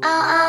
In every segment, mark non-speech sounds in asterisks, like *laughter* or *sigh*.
啊啊。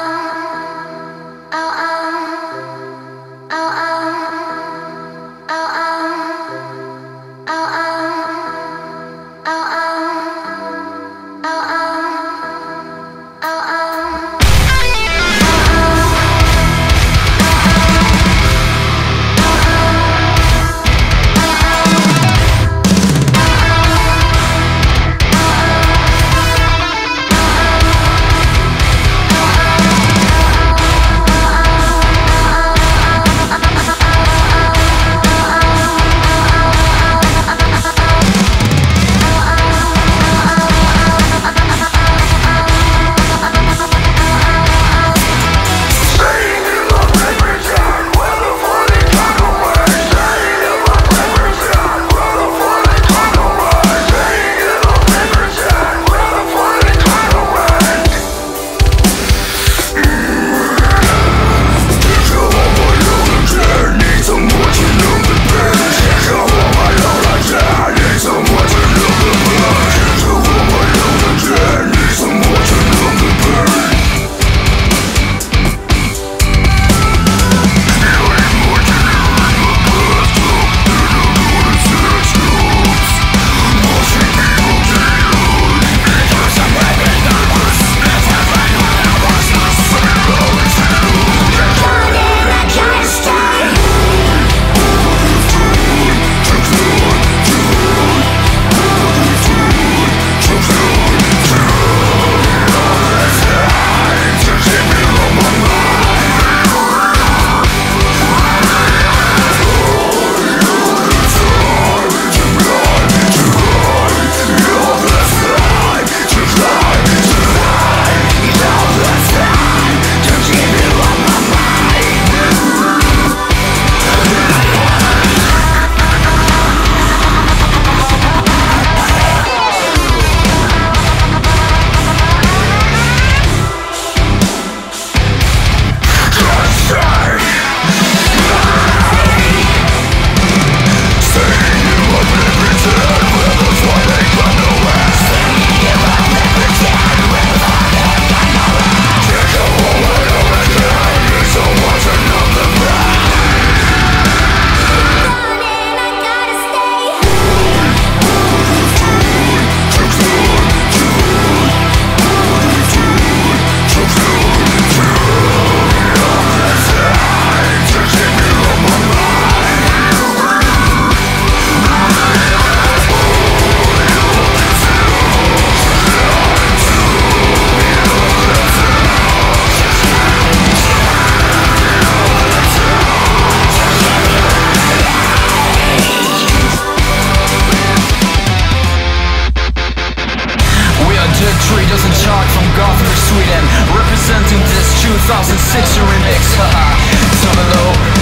sentenced 2006 remix. *laughs* Haha, summer